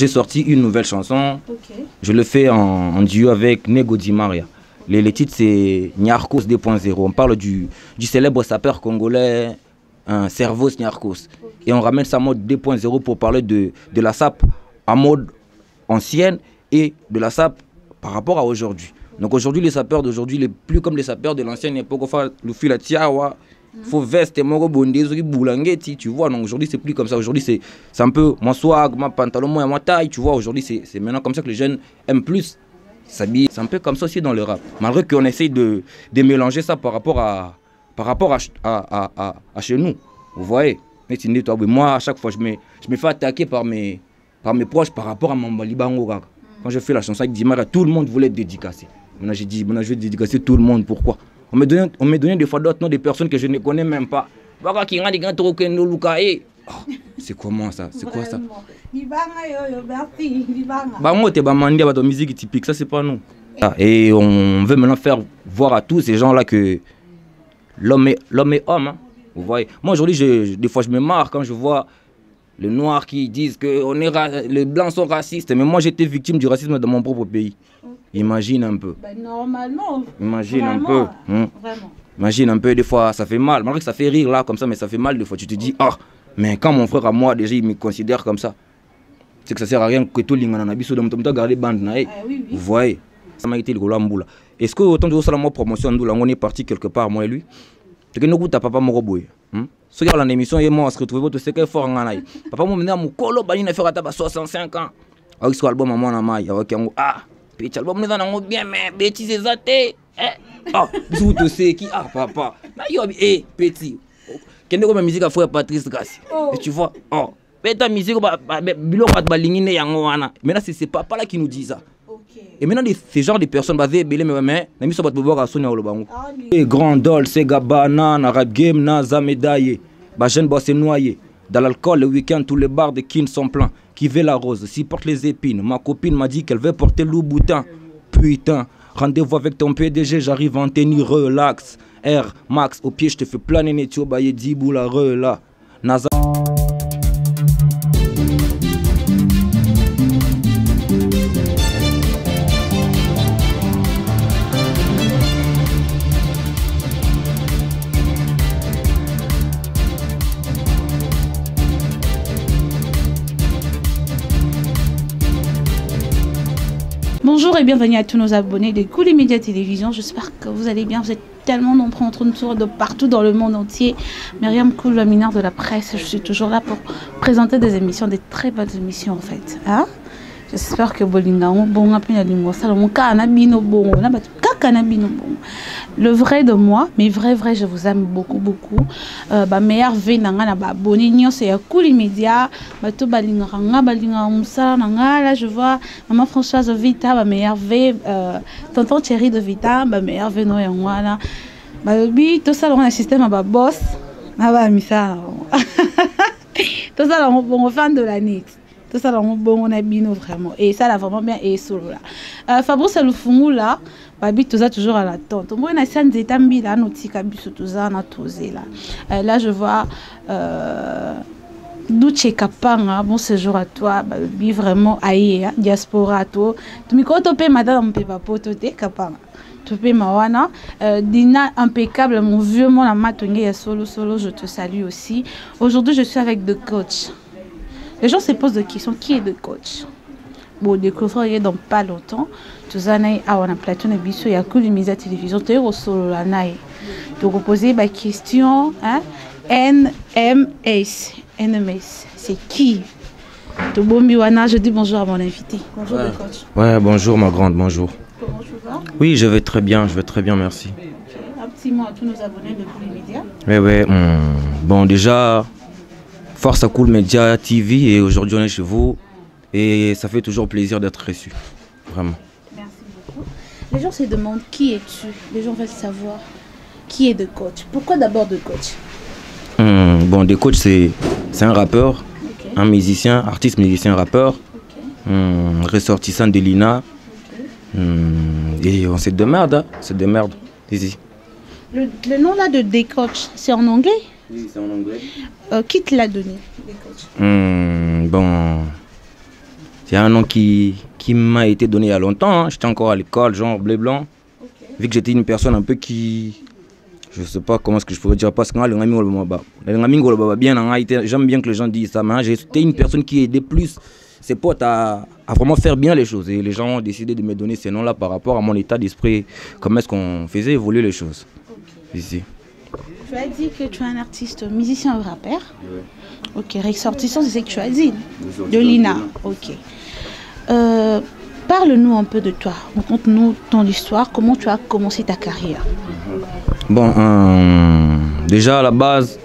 J'ai sorti une nouvelle chanson. Je le fais en, en duo avec Nego Di Maria. Les titres, c'est Nyarkos 2.0. On parle du, du célèbre sapeur congolais hein, Servos Nyarkos. Et on ramène ça en mode 2.0 pour parler de, de la SAP en mode ancienne et de la SAP par rapport à aujourd'hui. Donc aujourd'hui, les sapeurs d'aujourd'hui, les plus comme les sapeurs de l'ancienne époque, enfin, le fil à tiawa, faut veste, moro bondé, zoki boulangeti, tu vois. Donc aujourd'hui, c'est plus comme ça. Aujourd'hui, c'est un peu mon swag, ma pantalon, moi, ma taille, tu vois. Aujourd'hui, c'est maintenant comme ça que les jeunes aiment plus s'habiller. C'est un peu comme ça aussi dans le rap. Malgré qu'on essaye de, de mélanger ça par rapport à, par rapport à, à, à, à, chez nous. Vous voyez? Moi, à chaque fois, je me, je me fais attaquer par mes, par mes proches par rapport à mon Balibango. Quand je fais la chanson avec Dimara, tout le monde voulait être dédicacé. Maintenant, j'ai dit, maintenant, je vais dédicacer tout le monde. Pourquoi? On me donnait, on me donnait des fois d'autres noms des personnes que je ne connais même pas. Eh. Oh, C'est comment ça? C'est quoi ça? Bango, t'es bamandi, ton musique typique, ça c'est pas nous. Ah, Et on veut maintenant faire voir à tous ces gens-là que l'homme est, l'homme est homme. hein. Vous voyez Moi aujourd'hui, des fois je me marre quand je vois les noirs qui disent que on est les blancs sont racistes. Mais moi j'étais victime du racisme dans mon propre pays. Imagine un peu. Ben, normalement. Imagine un Vraiment. peu. hein. Vraiment. Imagine un peu, des fois, ça fait mal. Malgré que ça fait rire là, comme ça, mais ça fait mal des fois. Tu te dis, ah, mais quand mon frère à moi, déjà, il me considère comme ça, c'est que ça sert à rien que tout le monde ait donc tu garder bande. Ah oui, oui. Vous voyez Ça m'a été le gros mboula. Est-ce que autant de ça, moi, promotion, nous, là, on est parti quelque part, moi et lui Tu nous goûtes à papa mon boy. Ce qui est en émission, et moi, on se retrouve, qu'il est fort en anaï. Papa, moi, maintenant, mon colo, bah, il a fait à 65 ans. Avec ce album, maman, na maille, avec un ah, nous en bien, mais bêtises, zate. Eh, ah, sais qui, ah, papa. Na yo, eh, petit. Kende comme musique à frère Patrice Gassi. Oh. Et tu vois, oh, mais ta musique, bah, bah, bah, biloko, bah, lingine, yango, wana. Maintenant, c'est c'est papa là qui nous dit ça. Et maintenant, ces genres de personnes, bah, zé, belé, mais, mais, na miso, bah, tu peux voir à Sonia Olobango. Ah, lui. Et grand dol, c'est Gabana, na rap game, na za médaillé. Bah, jeune boss est noyé. Dans l'alcool, le week-end, tous les bars de Kin sont pleins. Qui veut la rose, s'y porte les épines. Ma copine m'a dit qu'elle veut porter le boutin. Putain, rendez-vous avec ton PDG, j'arrive en tenue, relax. R, Max, au pied, je te fais planer, Netio, baye, dibou, la re, Bonjour et bienvenue à tous nos abonnés de Cool Media Télévision. J'espère que vous allez bien. Vous êtes tellement nombreux entre nous de partout dans le monde entier. Myriam Cool, la mineure de la presse. Je suis toujours là pour présenter des émissions, des très bonnes émissions en fait. Hein? J'espère que Bolinga, on bon appui na lingo sala mon kana bino bon na batu kaka na bino bon. Le vrai de moi, mais vrai vrai, je vous aime beaucoup beaucoup. Euh, ba meilleur ve nanga na ba abonné nyonso ya Cool nga là je vois maman Françoise Vita ba meilleur ve euh, tonton Thierry de Vita ba meilleur ve no yango wana. Balobi tosala na système ya ba boss na ba misala. na bango. tosala yango bongo fin de tosala yango bongo na bino vraiment et ça là vraiment bien et solo là euh, fabrice lufungula babi toza toujours à l'attente tomboyi na sia nzeta mbila anotika biso toza na tozela euh, là je vois euh, Duce Kapanga, bon séjour à toi, balobi vraiment aye, hein, diaspora to. Tumiko to pe madame mpepa poto te Kapanga. Topé Mawana, euh, Dina impeccable, mon vieux mon la matongue ya solo solo, je te salue aussi. Aujourd'hui, je suis avec deux coachs. Les gens se posent des questions, qui est le coach? Bon, découvrir dans pas longtemps. Tozanaï a on a plateau na biso ya à télévision te au solo la naï. Donc poser ma question hein NMS NMS c'est qui? Tobombi wana, je dis bonjour à mon invité. Bonjour Ouais. coach. Ouais, bonjour ma grande, bonjour. Comment tu vas? Oui, je vais très bien, je vais très bien, merci. Un petit mot à tous nos abonnés de Cool Media. Ouais, ouais. hum, Bon, déjà, force à Cool Media TV et aujourd'hui on est chez vous et ça fait toujours plaisir d'être reçu. Vraiment. Merci beaucoup. Les gens se demandent qui es-tu? Les gens veulent savoir qui est de coach? Pourquoi d'abord de coach? Hum, bon, des coachs, c'est un rappeur, un musicien, artiste, musicien, rappeur, hum, ressortissant de l'INA. hum, et on se démerde, hein, on se démerde. Ici. Le, le nom là de des coach, c'est en anglais? Oui, c'est en anglais. Euh, Qui te l'a donné Hum, bon, C'est un nom qui, qui m'a été donné il y a longtemps. hein. J'étais encore à l'école, genre blé blanc. Vu que j'étais une personne un peu qui. Je sais pas comment est-ce que je pourrais dire. Parce que Haïti, j'aime bien que les gens disent ça. Mais hein, j'étais une personne qui aidait plus ses potes à, à vraiment faire bien les choses. Et les gens ont décidé de me donner ces noms-là par rapport à mon état d'esprit. Comment est-ce qu'on faisait évoluer les choses ici. Tu as dit que tu es un artiste musicien ou rappeur. Ok, ressortissant, c'est ce que tu as dit. De l'INA. Ok. Euh, Parle-nous un peu de toi. Raconte-nous ton histoire. Comment tu as commencé ta carrière? Bon, euh, déjà à la base,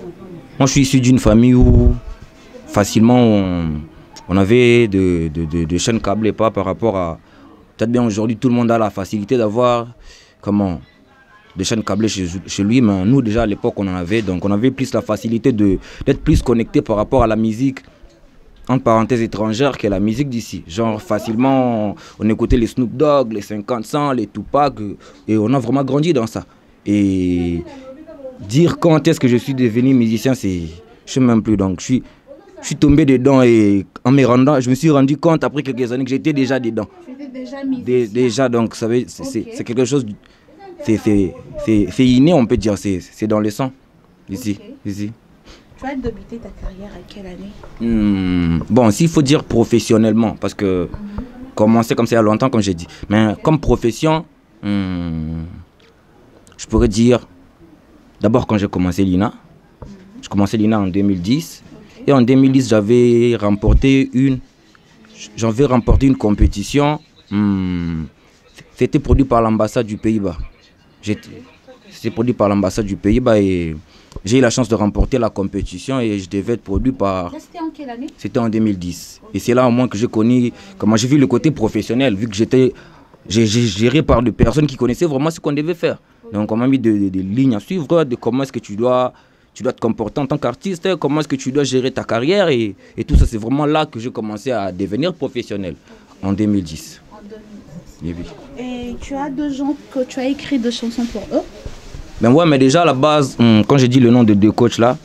moi je suis issu d'une famille où facilement on, on avait de, de, de- de chaînes câblées, pas par rapport à. Peut-être bien aujourd'hui tout le monde a la facilité d'avoir comment des chaînes câblées chez, chez lui, mais nous déjà à l'époque on en avait, donc on avait plus la facilité de- d'être plus connecté par rapport à la musique entre parenthèses étrangères que la musique d'ici. Genre facilement, on, on écoutait les Snoop Dogg, les 50 Cent, les Tupac, euh, et on a vraiment grandi dans ça. Et dire quand est-ce que je suis devenu musicien, c'est, je sais même plus. Donc je suis, je suis tombé dedans et en me rendant, je me suis rendu compte après quelques années que j'étais déjà dedans. Déjà Dé- déjà, donc c'est quelque chose, c'est inné, on peut dire, c'est dans le sang ici, ici. Tu as débuté ta carrière à quelle année? Hmm, bon, s'il faut dire professionnellement, parce que commencer comme ça il y a longtemps, comme j'ai dit. Mais comme profession, hmm, je pourrais dire, d'abord quand j'ai commencé l'INA, j'ai commencé l'INA en 2010. Et en 2010, j'avais remporté une, j'avais remporté une compétition. hmm, C'était produit par l'ambassade du Pays-Bas. C'était produit par l'ambassade du Pays-Bas et j'ai eu la chance de remporter la compétition et je devais être produit par c'était en quelle année? C'était en 2010. Et c'est là au moins que j'ai connu, comment j'ai vu le côté professionnel, vu que j'étais géré par des personnes qui connaissaient vraiment ce qu'on devait faire. Donc on m'a mis des, des- des lignes à suivre, de comment est-ce que tu dois, tu dois te comporter en tant qu'artiste, comment est-ce que tu dois gérer ta carrière. Et, et tout ça, c'est vraiment là que j'ai commencé à devenir professionnel, en 2010. En 2010. Et tu as deux gens que tu as écrit deux chansons pour eux Ben ouais, mais déjà à la base, hum, quand j'ai dit le nom de deux coachs là,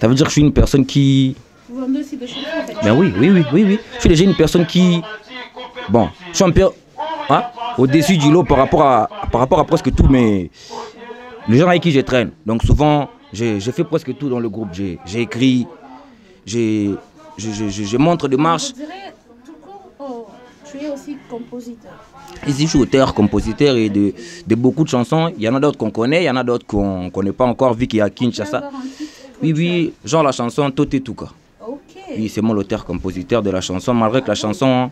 ça veut dire que je suis une personne qui, Vous vendez aussi des chansons en fait. Ben oui, oui, oui, oui, oui. Je suis déjà une personne qui. Bon, je suis un peu hein, au-dessus du lot par rapport à, par rapport à presque tous mes. Les gens avec qui je traîne. Donc souvent, j'ai fait presque tout dans le groupe. J'ai écrit, j'ai. Je, je, je- je montre de marche. Je dirais, tout court, oh, tu es aussi compositeur. Ici, je suis auteur, compositeur et de, de beaucoup de chansons. Il y en a d'autres qu'on connaît, il y en a d'autres qu'on ne connaît pas encore, vu qu'il y a Kinshasa. Oui, oui, genre la chanson Toté Touka. as- Ok. Oui, c'est moi l'auteur-compositeur de la chanson, malgré que la chanson,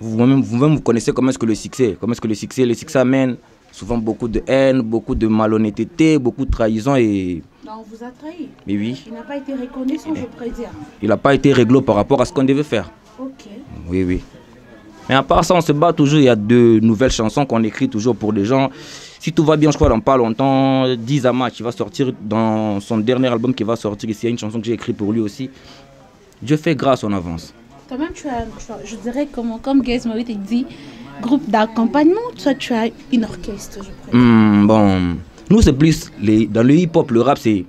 vous-même vous, connaissez comment est-ce que le succès, comment est-ce que le succès, le succès amène souvent beaucoup de haine, beaucoup de malhonnêteté, beaucoup de trahison et, Non, on vous a trahi. mais oui, Il n'a pas été reconnaissant, je prédire. il n'a pas été réglo par rapport à ce qu'on devait faire. Ok. Oui, oui. Mais à part ça, on se bat toujours. Il y a de nouvelles chansons qu'on écrit toujours pour des gens. Si tout va bien, je crois, dans pas longtemps, Dizama qui va sortir dans son dernier album qui va sortir ici. Il y a une chanson que j'ai écrite pour lui aussi. Dieu fait grâce en avance. Toi-même, tu as, tu as- je dirais, comme, comme Gaze Marie t'a dit, groupe d'accompagnement, toi, tu as une orchestre, je prédire. Hmm, bon, nous, c'est plus. Les, dans le hip-hop, le rap, c'est.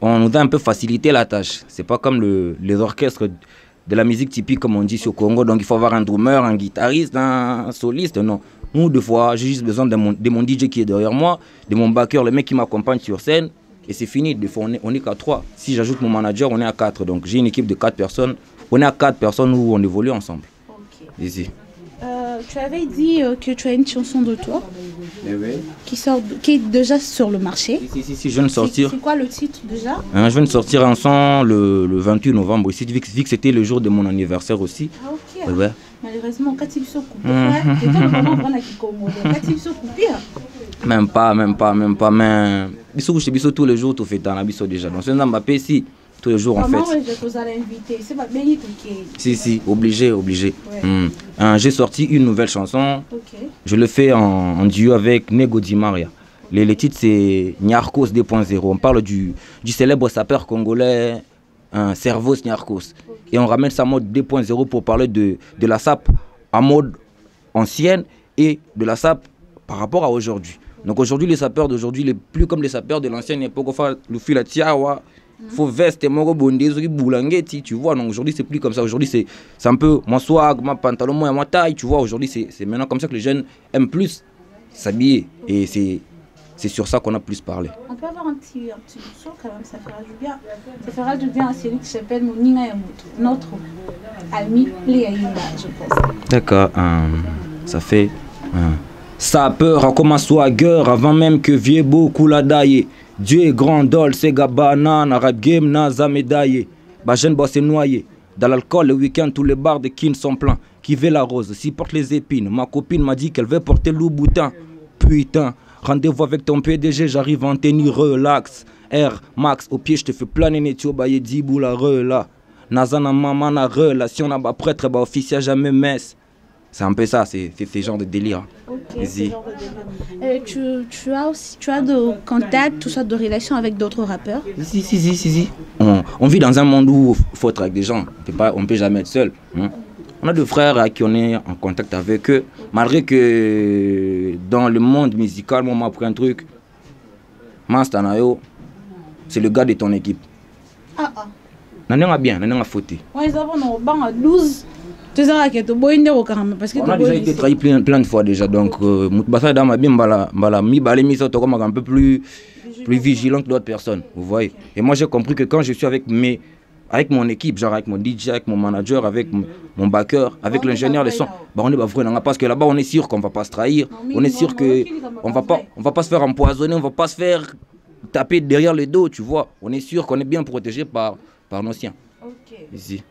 On nous a un peu facilité la tâche. C'est pas comme le, les orchestres de la musique typique, comme on dit sur Congo. Donc, il faut avoir un drummer, un guitariste, un soliste. Non. Nous, deux fois, j'ai juste besoin de mon, de mon DJ qui est derrière moi, de mon backer, le mec qui m'accompagne sur scène. Et c'est fini. Des fois, on est, on est qu'à trois. Si j'ajoute mon manager, on est à quatre. Donc, j'ai une équipe de quatre personnes. On est à quatre personnes où on évolue ensemble. Ok. Ici. Tu avais dit euh, que tu as une chanson de toi qui, sort, qui est déjà sur le marché. Si, si, si, je viens de sortir. c'est quoi le titre déjà Hein, je viens de sortir un son le, le 28 novembre aussi, vu que, c'était le jour de mon anniversaire aussi. Ah, ok. Ouais, ouais. Malheureusement, quand il se coupe, Mhm. Même pas, même pas, même pas. Mais bisous, tous les jours, tout fait dans la déjà. Donc, c'est un si, tous les jours en fait. ouais, je vous allais inviter. C'est pas bien, il est ok. Si, si, obligé, obligé. Ouais. Hmm. Hein, J'ai sorti une nouvelle chanson. Je le fais en, en duo avec Nego Di Maria. Les titres, c'est Nyarkos 2.0. On parle du, du célèbre sapeur congolais hein, Servos Nyarkos. Et on ramène ça en mode 2.0 pour parler de, de la SAP en mode ancienne et de la SAP par rapport à aujourd'hui. Donc aujourd'hui, les sapeurs d'aujourd'hui, les plus comme les sapeurs de l'ancienne époque, enfin, le fil à Tiawa, faut veste moko bonde soki boulangeti tu vois donc aujourd'hui c'est plus comme ça aujourd'hui c'est c'est un peu mon swag ma pantalon moi ma taille tu vois aujourd'hui c'est c'est maintenant comme ça que les jeunes aiment plus s'habiller et c'est c'est sur ça qu'on a plus parlé On peut avoir un petit, un petit morceau quand même, ça fera du bien. Ça fera du bien à celui qui s'appelle Moninga Yamoto, notre ami Léa je pense. D'accord, euh, ça fait. Euh, sapeur a comme un swagger avant même que vieux beaucoup la daille. Dieu est grand, dol, c'est banane, rap game, naza médaillé. Bah, jeune est noyé. Dans l'alcool, le week-end, tous les bars de kin sont pleins. Qui veut la rose, s'y porte les épines. Ma copine m'a dit qu'elle veut porter boutin. Putain, rendez-vous avec ton PDG, j'arrive en tenue relax. R, Max, au pied, je te fais planer, netio, baye, dibou, la rela. Nazana, maman, na relation, na ba prêtre, ba officier, jamais messe. C'est un peu ça, c'est ce genre de délire. Ok, Vas-y. ce genre de délire. Et tu, tu as aussi tu as de contacts, tout ça, de relations avec d'autres rappeurs? Si, si, si, si, si. On, on vit dans un monde où il faut être avec des gens. On peut pas, on peut jamais être seul. hein. On a des frères à qui on est en contact avec eux. Malgré que dans le monde musical, moi, on m'a appris un truc. Mastanayo, c'est le gars de ton équipe. Ah ah. Nanenga bien, nanenga fauté. Ouais, ils à 12. Parce que On a déjà été trahi plein, plein de fois déjà. Donc, euh, Moutbassa Dama bien, mbala, mbala, mi balé, mi soto, comme un peu plus, plus vigilant que d'autres personnes. Vous voyez. Et moi, j'ai compris que quand je suis avec mes, avec mon équipe, genre avec mon DJ, avec mon manager, avec mon, backer, avec l'ingénieur pas de son, vrai, là-haut. bah, on est non, parce que là-bas, on est sûr qu'on va pas se trahir. On est sûr que on va pas, on va pas se faire empoisonner, on va pas se faire taper derrière le dos, tu vois. On est sûr qu'on est bien protégé par, par nos siens. Ok, Ici.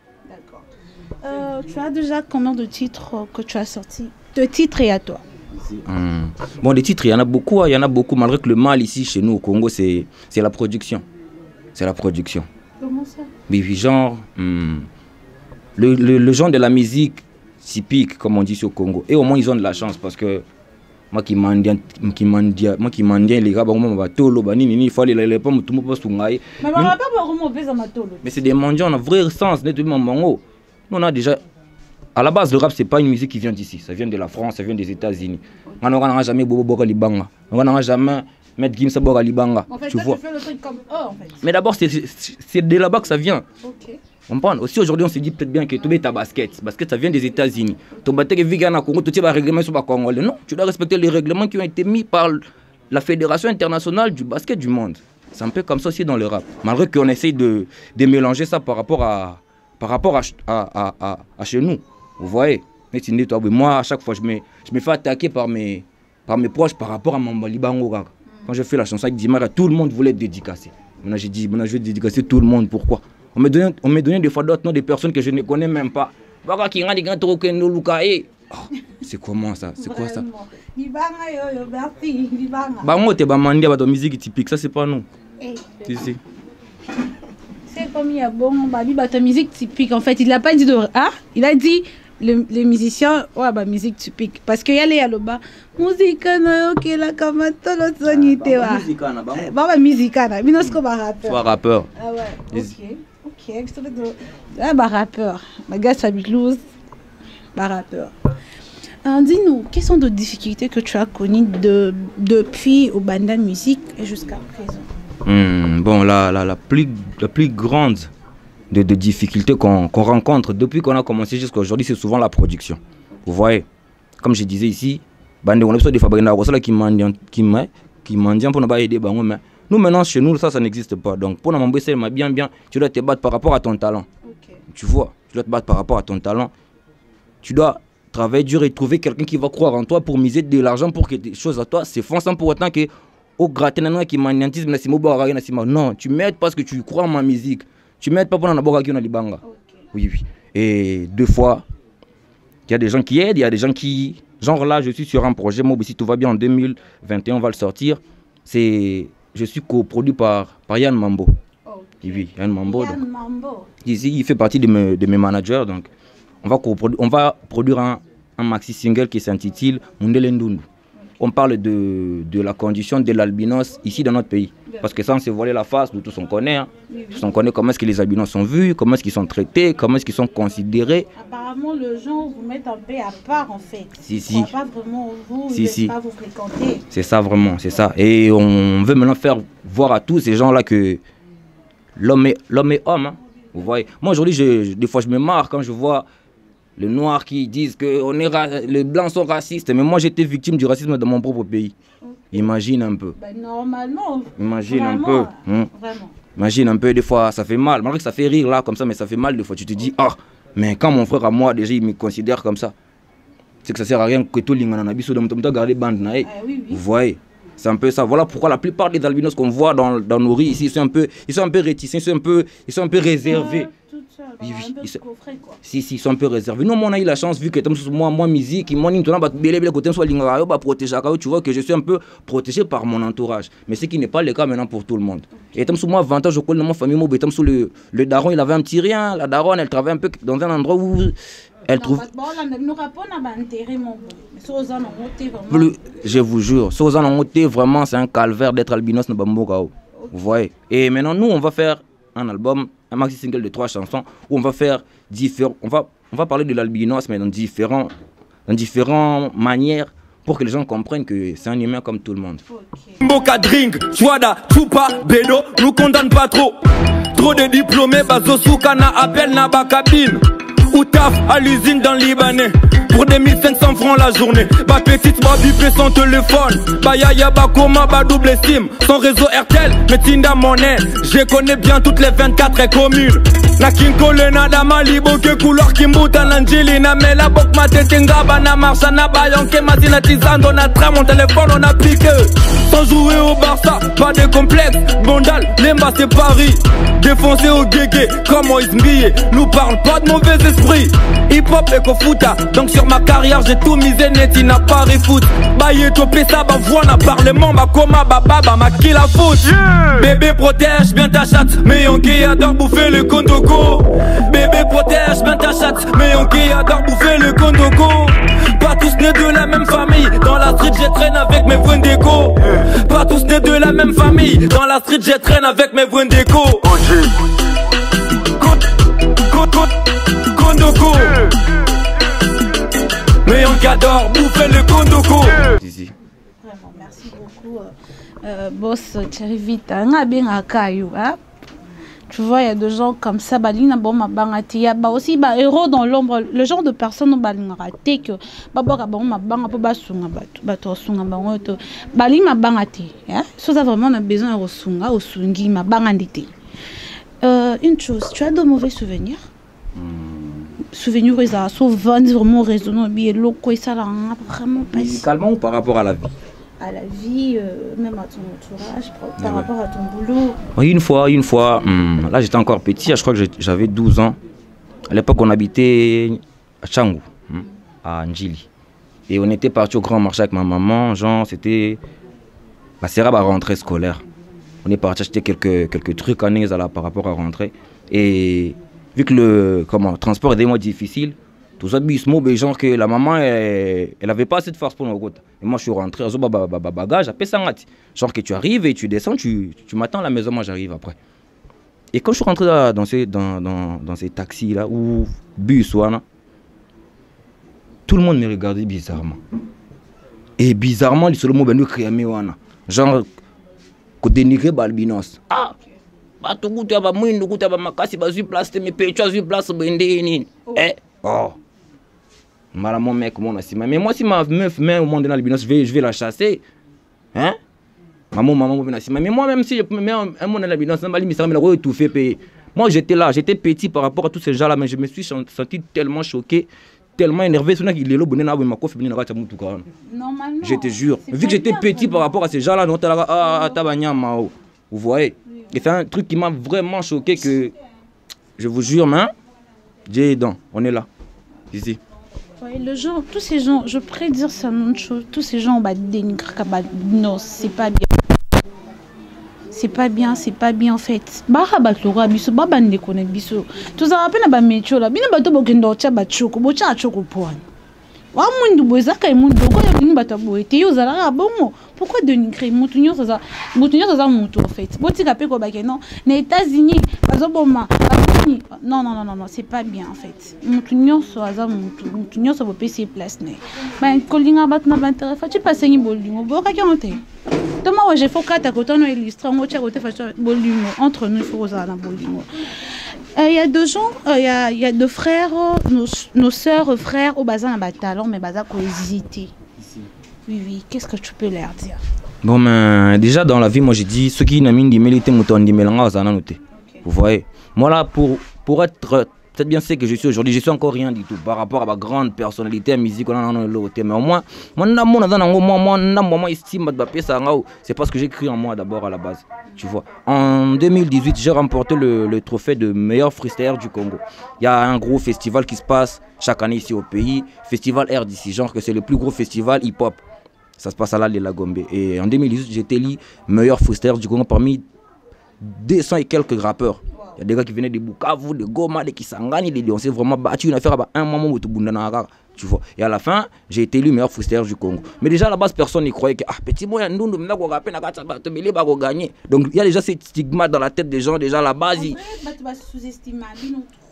Euh, tu as déjà combien de titres que tu as sortis De titres et à toi? Hum. Bon, des titres, il y en a beaucoup, hein, il y en a beaucoup, malgré que le mal ici, chez nous, au Congo, c'est la production. C'est la production. Comment ça? Oui, genre, hum, le, le, le genre de la musique typique, comme on dit ici au Congo, et au moins ils ont de la chance parce que moi qui m'endien, moi qui m'endien les gars, il faut aller, les pommes, tout le monde peut se Mais c'est des mendiants, on a vrai sens. Nous, on a déjà. À la base, le rap, c'est pas une musique qui vient d'ici. Ça vient de la France, ça vient des États-Unis. On n'aura jamais Bobo Bora Libanga. On n'aura jamais Maître Gimsa Bora Libanga. En fait, tu vois. tu fais le truc comme eux, en fait. Mais d'abord, c'est- de là-bas que ça vient. Ok. On. Aussi, aujourd'hui, on se dit peut-être bien que tu mets ta basket. Basket, ça vient des États-Unis. Ton Vigana Congo, tu règlement sur le Congolais. Non, tu dois respecter les règlements qui ont été mis par la Fédération internationale du basket du monde. C'est un peu comme ça aussi dans le rap. Malgré qu'on essaye de, de mélanger ça par rapport à, par rapport à, à, à, chez nous. Vous voyez Moi, à chaque fois, je me, je me fais attaquer par mes, par mes proches par rapport à mon Libango. kaka. Quand je fais la chanson avec Dimara, tout le monde voulait dédicacer. Maintenant, j'ai dit, maintenant, je vais dédicacer tout le monde. Pourquoi? On me donnait, on me donnait des fois d'autres noms des personnes que je ne connais même pas. Eh. Oh, C'est comment ça? C'est quoi ça? Bango, t'es bah, musique typique, ça c'est pas nous. Eh, C'est il y a bon, bah, lui, bah, ta musique typique, en fait, il n'a pas dit de. Ah, il a dit. Le, les musiciens, ouais, bah, musique typique. Parce qu'il y a les là-bas. Musique, no, ok, là, comme tolo, sonite, wa. Eh, Bah, bah, musique, là. Minosko, bah, rappeur. Sois rappeur. Ah ouais, ok. Ok. Ah, bah, rappeur. Ma gars, Fabi Blues. Bah, rappeur. Euh, Dis-nous, quelles sont les difficultés que tu as connues de, depuis au Banda Musique et jusqu'à présent? Hmm, bon, la, la, la, plus, la plus grande de, de difficultés qu'on qu'on rencontre depuis qu'on a commencé jusqu'à aujourd'hui, c'est souvent la production. Vous voyez, comme je disais ici, bande, on a besoin de fabriquer recette qui mendiant, qui m'a- qui mendiant pour ne pas aider. bango, mais nous, maintenant, chez nous, ça, ça n'existe pas. Donc, pour m'embosser, bien, bien, tu dois te battre par rapport à ton talent. Tu vois, tu dois te battre par rapport à ton talent. Tu dois travailler dur et trouver quelqu'un qui va croire en toi pour miser de l'argent pour que des choses à toi se font sans pour autant que au gratin nana qui magnétisme na simo bora na non tu m'aides parce que tu crois en ma musique tu m'aides pas pour na bora qui na libanga oui oui et deux fois il y a des gens qui aident il y a des gens qui genre là je suis sur un projet moi si tout va bien en 2021 on va le sortir c'est je suis coproduit par par Yann Mambo oui Yann Mambo donc. Yann Mambo. Ici, il fait partie de mes, de mes managers. Donc, on va, on va produire un, un maxi single qui s'intitule Mundele Ndundu. On parle de, de la condition de l'albinos ici dans notre pays. Parce que ça, on s'est voilé la face, nous tous on connaît. hein. On connaît comment est-ce que les albinos sont vus, comment est-ce qu'ils sont traités, comment est-ce qu'ils sont considérés. Apparemment, le gens vous mettent un peu à part en fait. Si, si. pas vraiment vous, Si, si. pas vous fréquenter. C'est ça vraiment, c'est ça. Et on veut maintenant faire voir à tous ces gens-là que l'homme est, l'homme est homme. hein. Vous voyez Moi, aujourd'hui, des fois, je me marre quand je vois les Noirs qui disent que on est les Blancs sont racistes. Mais moi, j'étais victime du racisme dans mon propre pays. Imagine un peu. Bah, normalement. Imagine un vraiment, peu. hein. Vraiment. Imagine un peu, des fois, ça fait mal. Malgré que ça fait rire là, comme ça, mais ça fait mal. Des fois, tu te dis, ah, mais quand mon frère à moi, déjà, il me considère comme ça, c'est que ça sert à rien que tout le monde ait garder bande. na ye. Ah. Vous voyez c'est un peu ça. Voilà pourquoi la plupart des albinos qu'on voit dans, dans nos rues ici, ils sont un peu, ils sont un peu réticents, ils sont un peu, ils sont un peu réservés. Oui, un peu se- quoi. Si, si, ils sont un peu réservés. Nous, on a eu la chance, vu que moi, moi, musique, moi, bah, bah, ah, tu vois que je suis un peu protégé par mon entourage. Mais ce qui n'est pas le cas maintenant pour tout le monde. Et comme moi, 20 ans, je connais dans ma famille, moi, bah, sous le, le daron, il avait un petit rien. La daronne, elle travaille un peu dans un endroit où elle trouve. Plus, je vous jure, Sozan vraiment, c'est un calvaire d'être albinos. Vous voyez Et maintenant, nous, on va faire un album, un maxi single de trois chansons, où on va faire différents. On va, on va parler de l'albinos, mais dans, différents, dans différentes manières, pour que les gens comprennent que c'est un humain comme tout le monde. Ok. Mboka drink, Chouada, Choupa, Bédo, nous condamne pas trop. Trop de diplômés, Bazosouka na appel na bakabine. Ou taf à l'usine dans le Libanais. Pour des 1500 francs la journée. Ba petite, ba bipé son téléphone. Ba yaya, ba coma, ba double sim. Son réseau RTL, mais Tinda monnaie. Je connais bien toutes les 24 communes. Na kinkole na dama libo ke couleur kimbuta na Angelina. Mais la bok ma tete ngaba na marcha na bayonke Matina tizando na tram mon téléphone on a piqué. Sans jouer au Barça, pas de complexe. Bondal, Lemba c'est Paris. Défoncé au guégué, comme Moïse Mbillé Nous parle pas de mauvais esprit Hip hop et kofuta Donc sur ma carrière j'ai tout misé. Net il n'a pas foot. Baye bah voix na parlement Bah coma bah baba ma kill la foot Bébé protège bien ta chatte. Mais qui adore bouffer le Bébé protège bien ta chatte. Mais on qui adore bouffer le kondoko Pas tous nés de la même famille. Dans la street je traîne avec mes déco. Pas tous nés de la même famille. Dans la street je traîne avec mes kon- Kondoko Mais on qui adore bouffer le kondoko. Vraiment, merci beaucoup, euh, euh, boss Thierry Vita. Nga benga kayo, hein? Tu vois, il y a des gens comme ça, balina bon ma bangati, il y a bah, aussi bah héros dans l'ombre, le genre de personnes balina raté que baba bon ma banga po basunga bato, bato sunga bango to bali ma bangati, hein? So ça vraiment on a besoin de sunga, osungi ma bangandité. Euh, une chose, tu as de mauvais souvenirs? Souvenirs, ils ont souvent vraiment raisonnant, bien locaux, et ça là, vraiment pas Musicalement ou par rapport à la vie? À la vie, euh, même à ton entourage, par, Ouais. rapport à ton boulot. Oui, Une fois, une fois, hum, là j'étais encore petit, je crois que j'avais 12 ans. À l'époque, on habitait à Changu, hum, à Njili. Et on était parti au grand marché avec ma maman. Genre, c'était la c'est la rentrée scolaire. On est parti acheter quelques, quelques trucs en Ezala par rapport à rentrée. Et vu que le comment, transport était moins difficile, tout ça, bis, mo, ben, genre que la maman, elle, elle avait pas assez de force pour nous. Et moi, je suis rentré, zo, ba, ba, ba, ba, bagage, après ça, ngati. genre que tu arrives et tu descends, tu, tu m'attends à la maison, moi j'arrive après. Et quand je suis rentré dans, dans ces, dans, dans, dans ces taxis-là, ou bus, voilà, tout le monde me regardait bizarrement. Et bizarrement, les seuls mots, ben, nous créaient, wana. Genre, ko dénigrer balbinos. Ah! bato kutu ya bamwindu kutu ya bamakasi bazwi place te mipecho azwi place bwende nini eh oh mara mon mec mon mais moi si ma meuf met au monde dans albinos je vais je vais la chasser. Hein? Maman maman mais moi même si je mets un monde dans albinos ça m'a dit mais ça m'a étouffé payer. Moi j'étais là j'étais petit par rapport à tous ces gens là mais je me suis sen- senti tellement choqué tellement énervé est je te jure. Vu que j'étais petit par rapport à ces gens-là, ah, ah, vous voyez? Et c'est un truc qui m'a vraiment choqué que, je vous jure, mais, Dieu aidant, on est là, ici. Le genre, tous ces gens, je pourrais dire ça une chose, tous ces gens, bah, non, c'est pas bien. C'est pas bien, c'est pas bien en fait. Bara batlora biso, baba ndeko na biso. Tozala pe na ba metio la, bina bato bokende otya bachoko, botya achoko pwana. wa mundu boye eza kai mundu bini bato ya ozalaka bongo pourquoi dénigrer mutu nyonso aza mutu nyonso aza mutu en fait? Botika mpe kobake non? Na états-unis bazoboma non non non non non c'est pas bien en fait. Mutu nyonso aza mutu mutu nyonso bopesi ye place na ye Ba- kolinga bato na baintere fa ti pasengi bolingo boyokaki yango te toma wa jefo kata koto no illustre ngo tia kote façon bolingo entre nous il faut kozala na bolingo Euh, Il y a deux gens, euh, il y, a, il y a deux frères, euh, nos, nos sœurs, frères, au bazar na talent, mais bazar hésiter. Oui, oui, qu'est-ce que tu peux leur dire? Bon, mais déjà dans la vie, moi j'ai dit, ceux qui n'ont pas milité, mouton di melanga, ça n'a noté. Vous voyez? Moi là, pour, pour être peut-être bien ce que je suis aujourd'hui, je suis encore rien du tout par rapport à ma grande personnalité, à musique, on a l'autre. Mais au moins, moi, moi, moi, moi, estime, c'est parce que j'ai cru en moi d'abord à la base. Tu vois. En 2018, j'ai remporté le, le trophée de meilleur freestyle du Congo. Il y a un gros festival qui se passe chaque année ici au pays, Festival RDC, genre que c'est le plus gros festival hip-hop. Ça se passe à la Lagombe. Et en 2018, j'ai été élu meilleur freestyle du Congo parmi 200 et quelques rappeurs. Il y a des gars qui venaient de Bukavu, de Goma, de Kisangani, de on s'est vraiment battu une affaire à un moment où tout le monde tu vois. Et à la fin, j'ai été élu meilleur freestyle du Congo. Mais déjà à la base, personne n'y croyait que ah petit moi ndundu mna ko rapper na kata ba tobele ba ko gagner. Donc il y a déjà ces stigmates dans la tête des gens déjà à la base.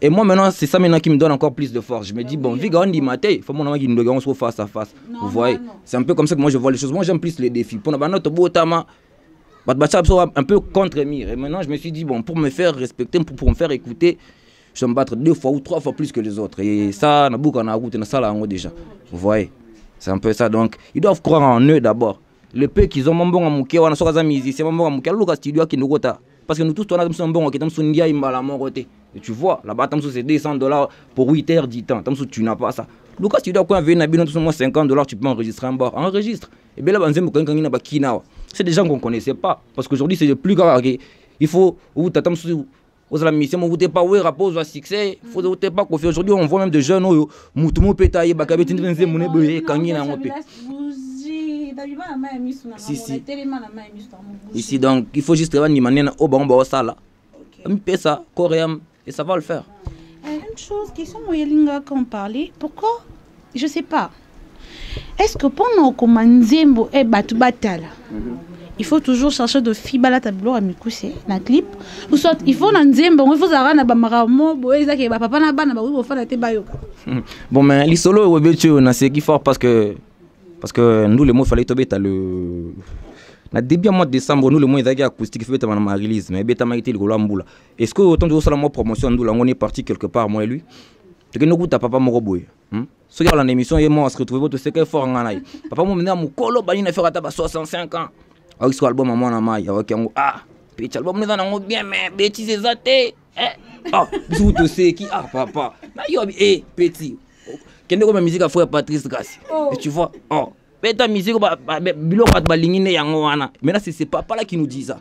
Et moi maintenant, c'est ça maintenant qui me donne encore plus de force. Je me dis bon, Viga on dit maté, faut mon qui nous on soit face à face. Vous voyez? C'est un peu comme ça que moi je vois les choses. Moi j'aime plus les défis. Pour notre un peu contre Mire. Et maintenant, je me suis dit, bon, pour me faire respecter, pour, pour me faire écouter, je vais me battre deux fois ou trois fois plus que les autres. Et ça, Nabuka na route, na ça là, déjà. Vous voyez C'est un peu ça. Donc, ils doivent croire en eux d'abord. Le peu qu'ils ont, mon bon à mouké, on a za musicien, mon bon à mouké, Lucas studio qui nous gota. Parce que nous tous, on a un bon qui est un ndia imbala mon côté. Et tu vois, là-bas, c'est 200 dollars pour 8 heures, 10 temps. Tu n'as pas ça. Lucas studio, quand vient na 50 dollars, tu peux enregistrer un bord. Enregistre. Et bien là, on a un peu kinawa c'est des gens qu'on ne connaissait pas. Parce qu'aujourd'hui, c'est le plus grave. Il faut. Ou t'attends aux la mission, vous n'êtes pas où rapport au succès. Il faut vous pas confier. Aujourd'hui, on voit même des jeunes. Oh, Moutoumou pétaye, bakabeti ndenze mune boye, kangi na. Si, si. Ici, donc, il faut juste travailler au bon bon ça là. Coréen, et ça va le faire. Une chose, question qu'on parlait, pourquoi? Je sais pas. Est-ce que pendant que manzembo est batu batala, il faut toujours chercher de filles la tableau à mikuse na clip? Ou soit il faut na nzembo il faut zara na bamaramo boye zaki ba papa na bana ba oui fana te bayoka bon mais les solo webetu na c'est qui fort parce que parce que nous le mot fallait tobeta le na début mois de décembre nous le mois ezalaki acoustique febeta na ma release mais beta maïté likolo mbula est-ce que autant de la moi promotion ndula on est parti quelque part moi et lui? Tokende okuta papa moko boye? Soki ala na émission ye mo ase retrouve toseka fort nga na ye papa mo mena mokolo bali na faire ata ba 65 ans. Aoki soki album ya mwana mai awaki yango ah peti album eza nango bien mais bétise eza te ah biso ku toseki ah papa. Nayobi e peti kende koma musique afo ya patrice kasi tu vois oh. Beta musique biloko bato balingi nde yango wana maintenant c'est papa là qui nous dit ça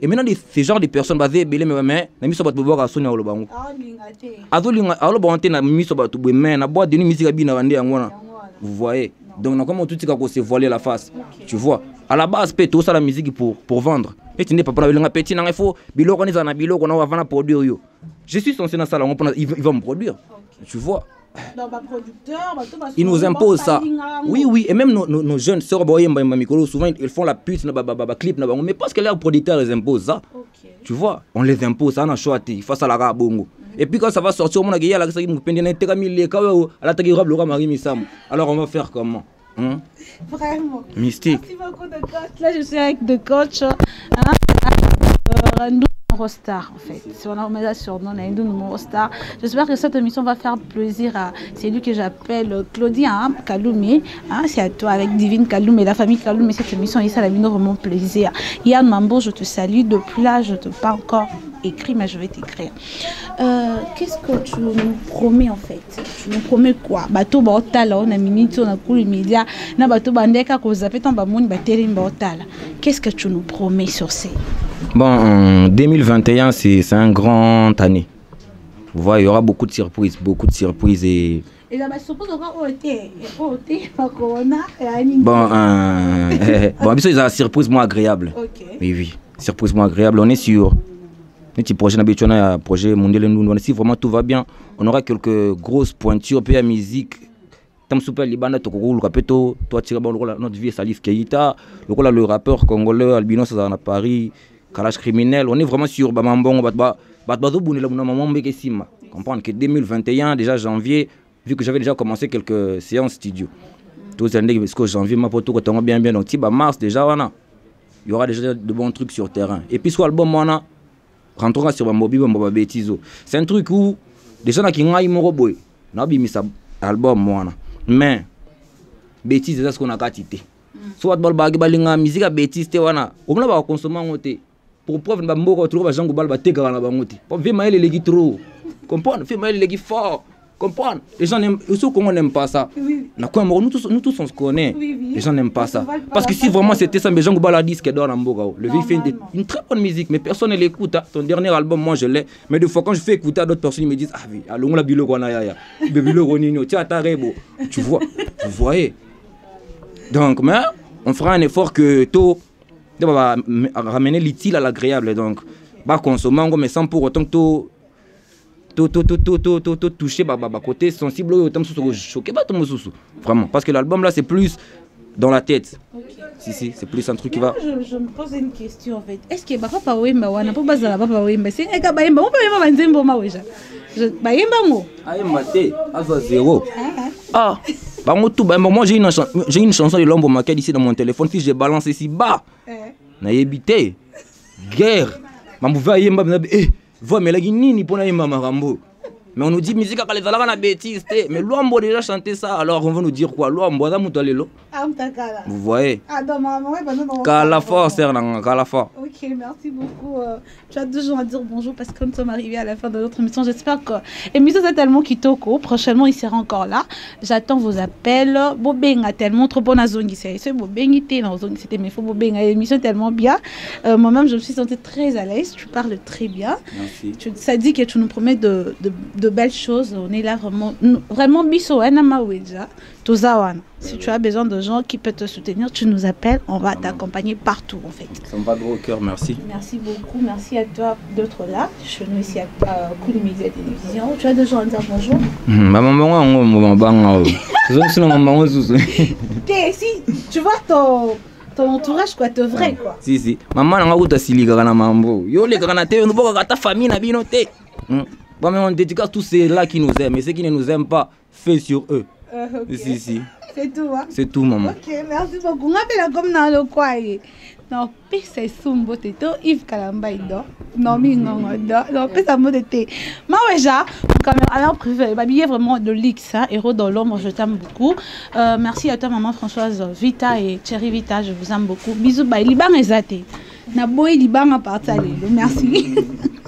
et maintenant ce genre de personnes baza ebele mais na miso bato bobwaka soni yango azolinga aloba yango te na miso bato boye mais na boîte deni misika bina bande yango wana. Vous voyez? Donc nakoma otutika kose voiler la face? Tu vois? À la base mpe tosala musique pour, pour vendre. Eti nde papa na belenga peti nanga ifo biloko nde ezala na biloko na avant na produire oyo je suis censé nasala yango mpona il va me produire. Tu vois? Ils nous imposent ça. Oui, oui. Et même nos, nos, nos jeunes sœurs, souvent, ils font la pute, clip, mais parce que leurs producteurs les imposent ça. Tu vois, on les impose, ça, on a choisi, face à la bongo. Et puis quand ça va sortir, on a dit, alors on va faire comment hein? Vraiment. Mystique. Merci beaucoup de coach. Là, je suis avec de coach. Hein? Star en fait. Si on remis ça sur nom, star. J'espère que cette émission va faire plaisir à celui que j'appelle Claudien hein. Hein, c'est à toi avec Divine Kaloumé, la famille Kaloumé. Cette émission, ça la vraiment plaisir. Yann Mambo, je te salue. Depuis là, je ne te pas encore écrit, mais je vais t'écrire. Euh, Qu'est-ce que tu nous promets en fait? Tu nous promets quoi? Bateau Baotala, on a minute, on a couru les médias, na Bandeka, qu'on a fait un bamoun, Batérim Baotala. Qu'est-ce que tu nous promets sur ces Bon, en 2021, c'est un grand année. Vous voyez, il y aura beaucoup de surprises, beaucoup de surprises et. Corona Bon, euh, bon, il y a une surprise moins agréable. Ok. Oui, oui, surprise moins agréable. On est sûr. Notre projet un projet mondial, si vraiment tout va bien, on aura quelques grosses pointures, puis la musique. Tam super libana to kokulu kapeto to atira ba lokola notre vie Salif Keita le rappeur congolais albinos à Paris calage criminel on est vraiment sur ba mambongo bat ba bat bazo bunela muna mamambe ke sima comprendre que 2021 déjà janvier vu que j'avais déjà commencé quelques séances studio tous les années parce que janvier ma poto ko bien bien donc mars déjà wana il y aura déjà de bons trucs sur terrain. Et puis, soit album, moi, rentrera sur ma mobile, ma bêtise. C'est un truc où, déjà, moko boy, na bimisa album. Mais, bêtise, c'est ce qu'on a quitté. Soit bal bagi balinga musique bêtise te wana. Pour preuve ba mboko trop ba jango bal ba teka na bango te. Pour vie maël legi trop. Comprendre, vie maël legi fort. Comprendre Les gens n'aiment, aussi on n'aime pas ça. Oui. Nous tous, nous tous on se connaît. Les gens n'aiment pas On ça. Parce que la si vraiment hein. c'était ça, mais gens la disque dans Namboga. Le vieux fait une, une très bonne musique, mais personne ne l'écoute. hein. Ton dernier album, moi je l'ai. Mais des fois, quand je fais écouter à d'autres personnes, ils me disent Ah oui, allons la bilo kwana ya ya. Bilo konino, tiens, t'as rebo. Tu vois, vous voyez. Donc, mais on fera un effort que tout nde babaramene l'utile à l'agréable donc. Bakonsoma yango mais sans pour autant totouche bakoté sensible oyo ta mosusu kochoke bato mosusu vraiment. Parce que l'album là c'est plus dans la tête. Si si c'est plus un truc qui va je, me pose une question en fait. Est-ce que. nayebi te. Guerre. Mambo ve ayemba e eh, voamelaki nini mpo nayemba makambo mais on nous dit musique ezalaka na bêtise mais lwambo déjà chanté ça alors on va nous dire quoi? Moto alelo amtakala vous voyez? Kala fort ser nanga kala fort Ok, merci beaucoup. Euh, tu as deux jours à dire bonjour parce que nous sommes arrivés à la fin de notre émission. J'espère que l'émission est tellement kitoko. Prochainement, il sera encore là. J'attends vos appels. Bobenga tellement trop bon à Zongi. C'est c'est Bobengi t'es dans Zongi. C'était mais faut Bobenga. L'émission est tellement bien. Euh, Moi-même, je me suis sentie très à l'aise. Tu parles très bien. merci Tu, ça dit que tu nous promets de, de, de belles choses. On est là vraiment, vraiment. Si tu as besoin de gens qui peuvent te soutenir, tu nous appelles. On va t'accompagner partout en fait. ça me va droit au cœur merci Merci beaucoup, merci à toi d'être là. Je suis ici à Cool Media Télévision. Tu as des gens à dire bonjour? Susu T'es si, tu vois ton, ton entourage, quoi, te vrai, quoi. si si mama nanga kuta silikaka na mambo yo olekaka na te yo nobokaka ata famille na bino te Hmm. Bon, mais on dédicace tous ceux-là qui nous aiment et ceux qui ne nous aiment pas fait sur eux Euh, ok. si si C'est tout, hein c'est tout maman Ok, merci beaucoup. On appelle comme dans le coin. Non, pesa esumbo te to Yves Kalamba ido. Non, mi ngongo do. Non, pesa de te. Ma weja, mon caméraman préféré. Babillé vraiment de l'X, hein. Héros dans l'ombre, je t'aime beaucoup. Euh, merci à toi, maman Françoise Vita et Thierry Vita, je vous aime beaucoup. Bisous, bye. Liban ezate. Na boy liban à partir. Merci.